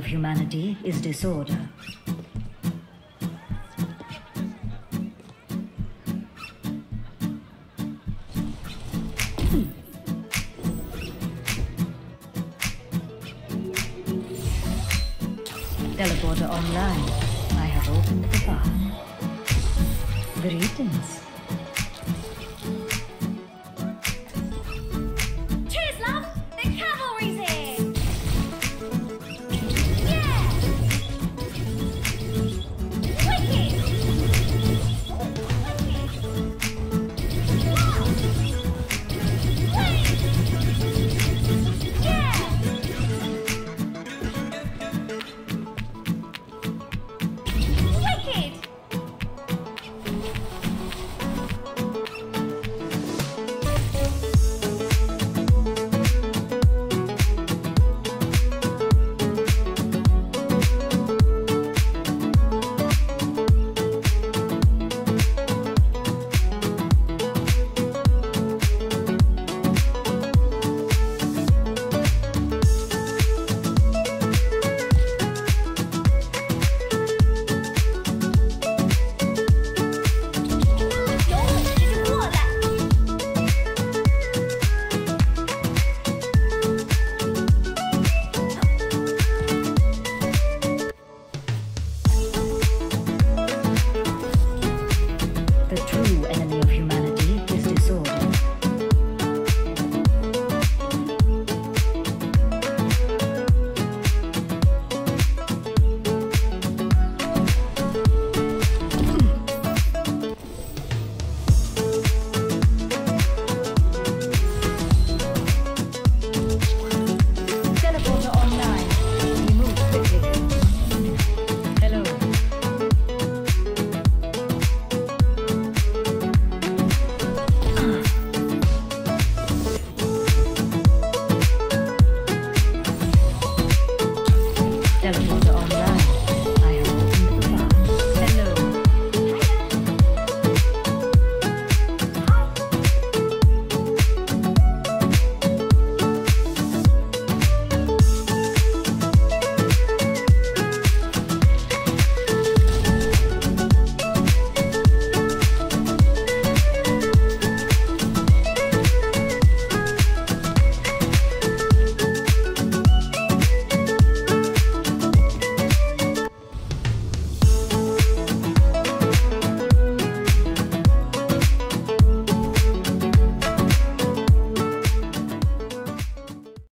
of humanity is disorder. Teleporter online. I have opened the file. Greetings. The true